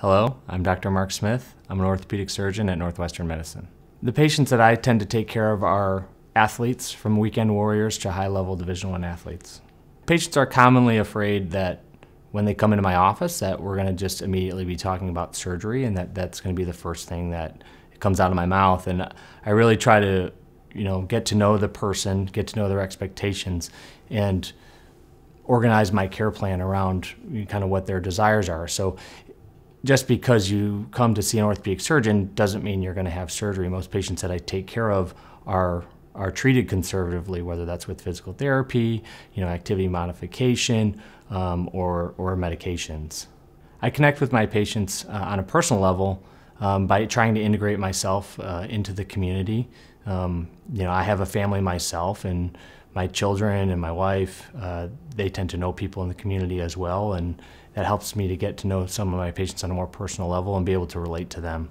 Hello, I'm Dr. Mark Smyth. I'm an orthopedic surgeon at Northwestern Medicine. The patients that I tend to take care of are athletes from weekend warriors to high-level Division 1 athletes. Patients are commonly afraid that when they come into my office that we're going to just immediately be talking about surgery and that that's going to be the first thing that comes out of my mouth and I really try to you know get to know the person, get to know their expectations and organize my care plan around kind of what their desires are. So just because you come to see an orthopedic surgeon doesn't mean you're going to have surgery. Most patients that I take care of are are treated conservatively, whether that's with physical therapy, you know, activity modification, um, or or medications. I connect with my patients uh, on a personal level um, by trying to integrate myself uh, into the community. Um, you know, I have a family myself, and my children and my wife, uh, they tend to know people in the community as well, and that helps me to get to know some of my patients on a more personal level and be able to relate to them.